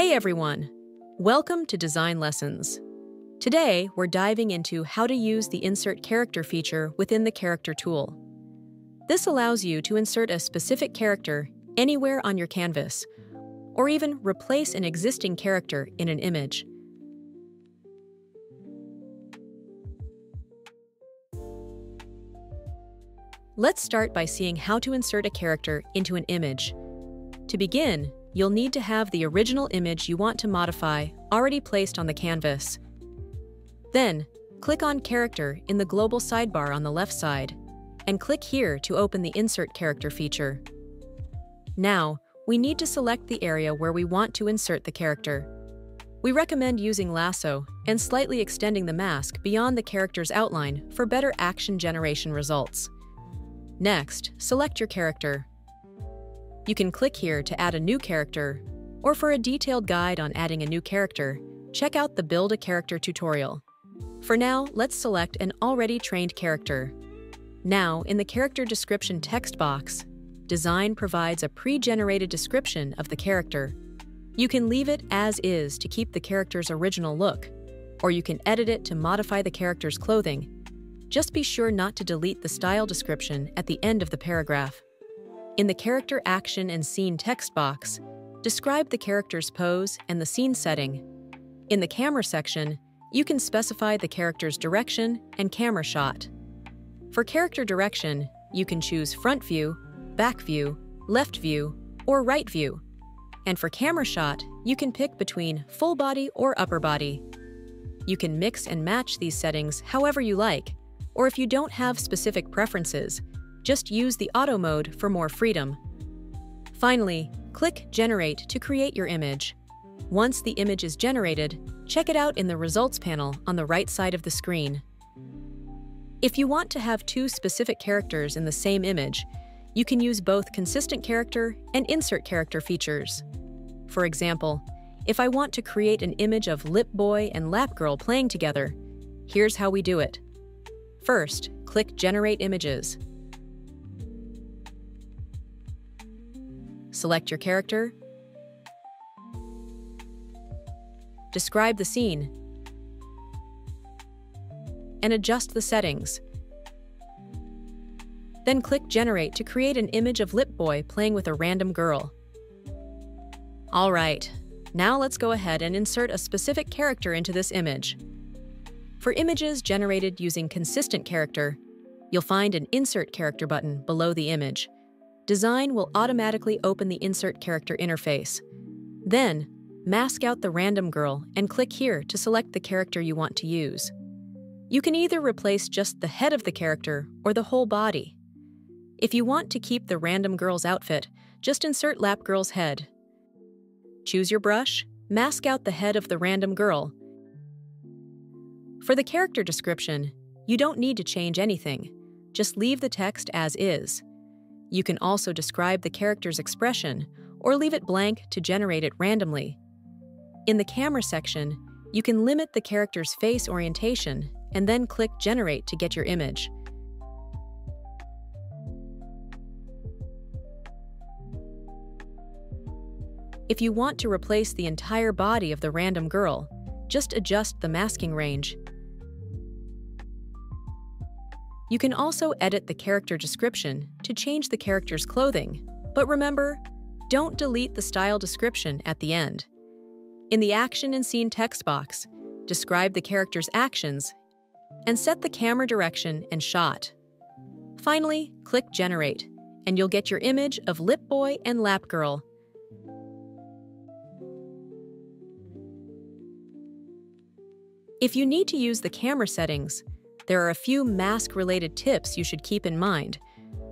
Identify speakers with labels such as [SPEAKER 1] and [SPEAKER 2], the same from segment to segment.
[SPEAKER 1] Hey everyone! Welcome to Dzine Lessons. Today, we're diving into how to use the Insert Character feature within the Character tool. This allows you to insert a specific character anywhere on your canvas, or even replace an existing character in an image. Let's start by seeing how to insert a character into an image. To begin, you'll need to have the original image you want to modify already placed on the canvas. Then, click on Character in the global sidebar on the left side, and click here to open the Insert Character feature. Now, we need to select the area where we want to insert the character. We recommend using lasso and slightly extending the mask beyond the character's outline for better action generation results. Next, select your character. You can click here to add a new character, or for a detailed guide on adding a new character, check out the Build a Character tutorial. For now, let's select an already trained character. Now, in the character description text box, Dzine provides a pre-generated description of the character. You can leave it as is to keep the character's original look, or you can edit it to modify the character's clothing. Just be sure not to delete the style description at the end of the paragraph. In the Character Action and Scene text box, describe the character's pose and the scene setting. In the Camera section, you can specify the character's direction and camera shot. For character direction, you can choose front view, back view, left view, or right view. And for camera shot, you can pick between full body or upper body. You can mix and match these settings however you like, or if you don't have specific preferences, just use the auto mode for more freedom. Finally, click Generate to create your image. Once the image is generated, check it out in the Results panel on the right side of the screen. If you want to have two specific characters in the same image, you can use both Consistent Character and Insert Character features. For example, if I want to create an image of Lip Boy and Lap Girl playing together, here's how we do it. First, click Generate Images. Select your character. Describe the scene. And adjust the settings. Then click Generate to create an image of Lip Boy playing with a random girl. Alright, now let's go ahead and insert a specific character into this image. For images generated using Consistent Character, you'll find an Insert Character button below the image. Dzine will automatically open the Insert Character interface. Then, mask out the random girl and click here to select the character you want to use. You can either replace just the head of the character or the whole body. If you want to keep the random girl's outfit, just insert Lap Girl's head. Choose your brush, mask out the head of the random girl. For the character description, you don't need to change anything. Just leave the text as is. You can also describe the character's expression or leave it blank to generate it randomly. In the camera section, you can limit the character's face orientation and then click Generate to get your image. If you want to replace the entire body of the random girl, just adjust the masking range you can also edit the character description to change the character's clothing, but remember, don't delete the style description at the end. In the Action and Scene text box, describe the character's actions and set the camera direction and shot. Finally, click Generate, and you'll get your image of Lip Boy and Lap Girl. If you need to use the camera settings, there are a few mask-related tips you should keep in mind,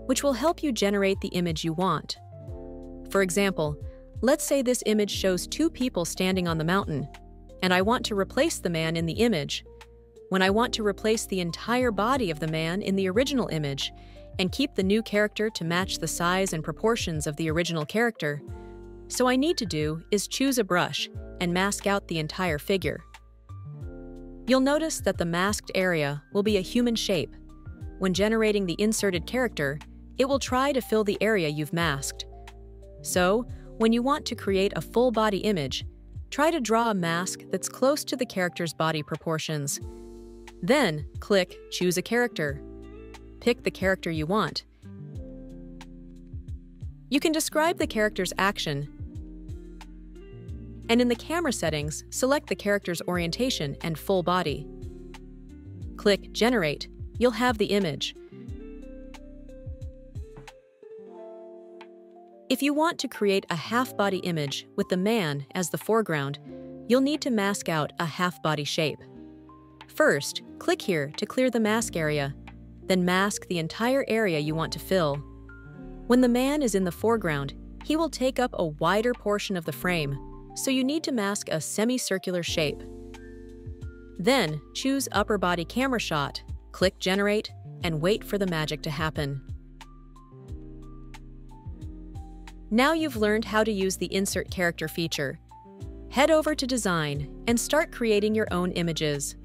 [SPEAKER 1] which will help you generate the image you want. For example, let's say this image shows two people standing on the mountain, and I want to replace the man in the image. When I want to replace the entire body of the man in the original image and keep the new character to match the size and proportions of the original character, so I need to do is choose a brush and mask out the entire figure. You'll notice that the masked area will be a human shape. When generating the inserted character, it will try to fill the area you've masked. So, when you want to create a full body image, try to draw a mask that's close to the character's body proportions. Then, click Choose a Character. Pick the character you want. You can describe the character's action, and in the camera settings, select the character's orientation and full body. Click Generate. You'll have the image. If you want to create a half-body image with the man as the foreground, you'll need to mask out a half-body shape. First, click here to clear the mask area, then mask the entire area you want to fill. When the man is in the foreground, he will take up a wider portion of the frame, so you need to mask a semicircular shape. Then, choose Upper Body Camera Shot, click Generate, and wait for the magic to happen. Now you've learned how to use the Insert Character feature. Head over to Dzine and start creating your own images.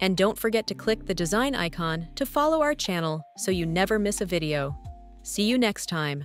[SPEAKER 1] And don't forget to click the Dzine icon to follow our channel so you never miss a video. See you next time.